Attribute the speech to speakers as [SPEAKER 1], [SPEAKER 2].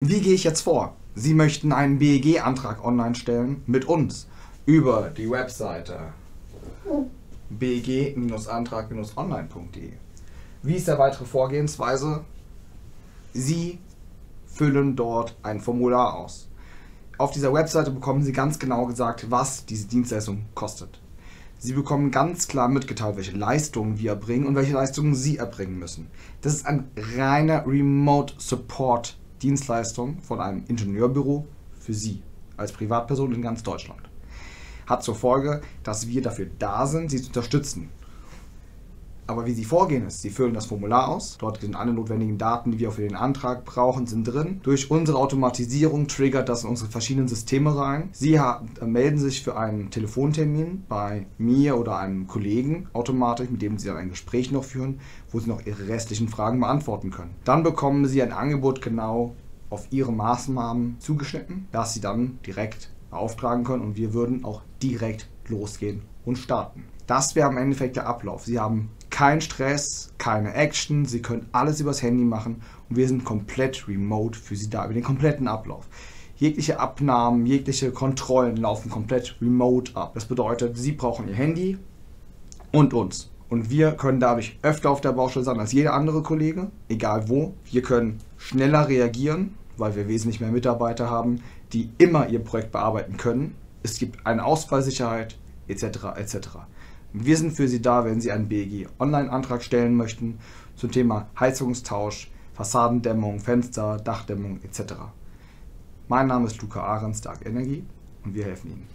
[SPEAKER 1] Wie gehe ich jetzt vor? Sie möchten einen BEG-Antrag online stellen mit uns über die Webseite beg-antrag-online.de. Wie ist der weitere Vorgehensweise? Sie füllen dort ein Formular aus. Auf dieser Webseite bekommen Sie ganz genau gesagt, was diese Dienstleistung kostet. Sie bekommen ganz klar mitgeteilt, welche Leistungen wir erbringen und welche Leistungen Sie erbringen müssen. Das ist ein reiner Remote Support Dienstleistung von einem Ingenieurbüro für Sie als Privatperson in ganz Deutschland. Hat zur Folge, dass wir dafür da sind, Sie zu unterstützen. Aber wie Sie vorgehen ist, Sie füllen das Formular aus, dort sind alle notwendigen Daten, die wir für den Antrag brauchen, sind drin. Durch unsere Automatisierung triggert das in unsere verschiedenen Systeme rein. Sie äh, melden sich für einen Telefontermin bei mir oder einem Kollegen automatisch, mit dem Sie dann ein Gespräch noch führen, wo Sie noch Ihre restlichen Fragen beantworten können. Dann bekommen Sie ein Angebot genau auf Ihre Maßnahmen zugeschnitten, das Sie dann direkt beauftragen können und wir würden auch direkt losgehen und starten. Das wäre im Endeffekt der Ablauf. Sie haben keinen Stress, keine Action, Sie können alles übers Handy machen und wir sind komplett remote für Sie da, über den kompletten Ablauf. Jegliche Abnahmen, jegliche Kontrollen laufen komplett remote ab. Das bedeutet, Sie brauchen Ihr Handy und uns. Und wir können dadurch öfter auf der Baustelle sein als jeder andere Kollege, egal wo. Wir können schneller reagieren, weil wir wesentlich mehr Mitarbeiter haben, die immer ihr Projekt bearbeiten können. Es gibt eine Ausfallsicherheit etc. etc. Wir sind für Sie da, wenn Sie einen BEG-Online-Antrag stellen möchten zum Thema Heizungstausch, Fassadendämmung, Fenster, Dachdämmung etc. Mein Name ist Luca Ahrens, Dark Energy und wir helfen Ihnen.